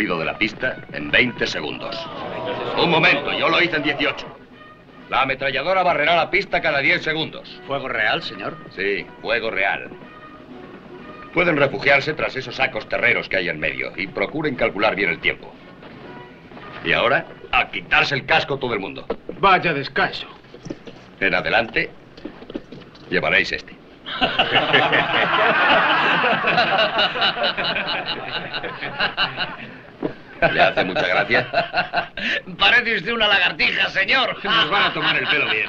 recorrido de la pista en 20 segundos. Un momento, yo lo hice en 18. La ametralladora barrerá la pista cada 10 segundos. ¿Fuego real, señor? Sí, fuego real. Pueden refugiarse tras esos sacos terreros que hay en medio y procuren calcular bien el tiempo. Y ahora, a quitarse el casco todo el mundo. Vaya descanso. En adelante, llevaréis este. ¿Le hace mucha gracia? Parece usted una lagartija, señor. Nos van a tomar el pelo bien.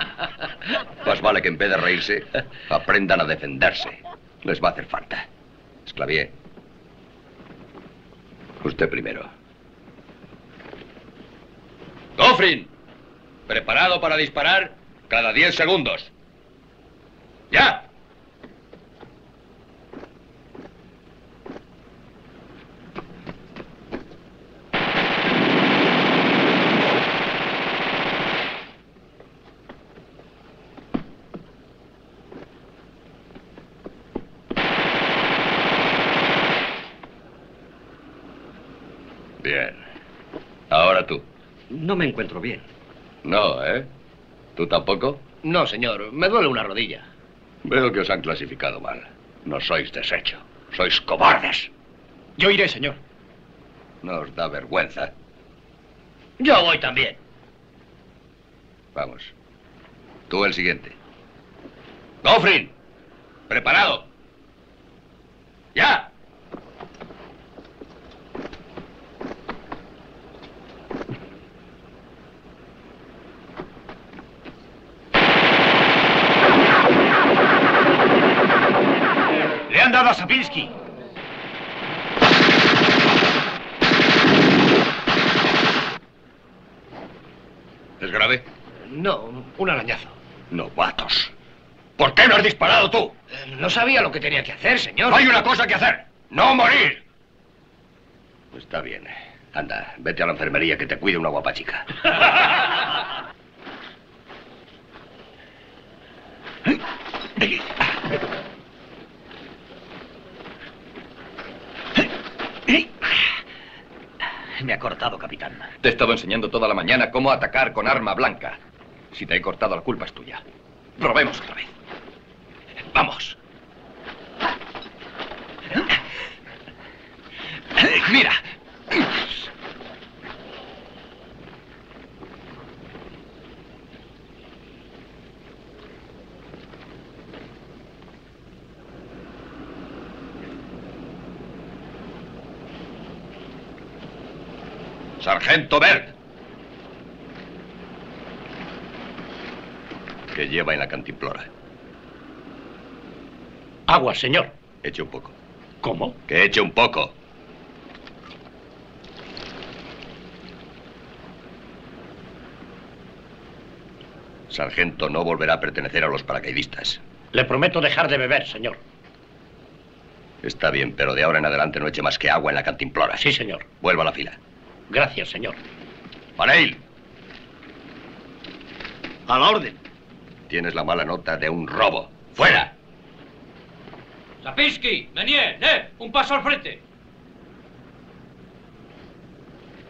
Pues vale que en vez de reírse, aprendan a defenderse. Les va a hacer falta. Esclavier. Usted primero. Gofrin, preparado para disparar cada 10 segundos. ¡Ya! Bien. Ahora tú. No me encuentro bien. No, ¿eh? ¿Tú tampoco? No, señor. Me duele una rodilla. Veo que os han clasificado mal. No sois desecho. Sois cobardes. Yo iré, señor. No os da vergüenza. Yo voy también. Vamos. Tú el siguiente. Gofrin. Preparado. Ya. Le han dado a Sapinski. ¿Es grave? No, un arañazo. Novatos. ¿Por qué no has disparado tú? Eh, No sabía lo que tenía que hacer, señor. Hay una cosa que hacer. No morir. Está bien. Anda, vete a la enfermería que te cuide una guapa chica. Me ha cortado, capitán. Te he estado enseñando toda la mañana cómo atacar con arma blanca. Si te he cortado, la culpa es tuya. Probemos otra vez. Vamos. Mira. Sargento Berg. ¿Qué lleva en la cantimplora? Agua, señor. Eche un poco. ¿Cómo? Que eche un poco. Sargento no volverá a pertenecer a los paracaidistas. Le prometo dejar de beber, señor. Está bien, pero de ahora en adelante no eche más que agua en la cantimplora. Sí, señor. Vuelva a la fila. Gracias, señor. Pareil, A la orden. tienes la mala nota de un robo. ¡Fuera! Zapinski, Menier, eh, un paso al frente.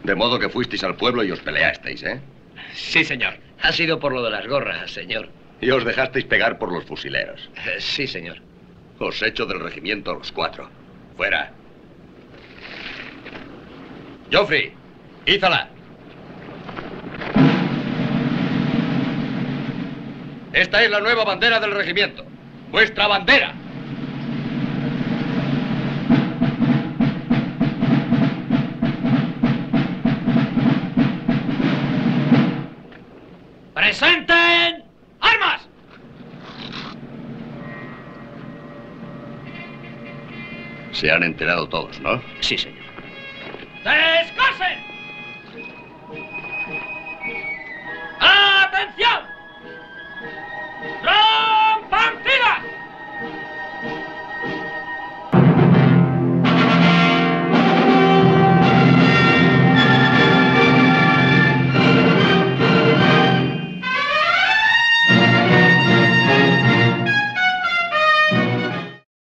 De modo que fuisteis al pueblo y os peleasteis, ¿eh? Sí, señor. Ha sido por lo de las gorras, señor. Y os dejasteis pegar por los fusileros. Eh, Sí, señor. Os echo del regimiento a los cuatro. Fuera. Joffrey, ízala. Esta es la nueva bandera del regimiento. Vuestra bandera. ¡Presenten armas! Se han enterado todos, ¿no? Sí, señor.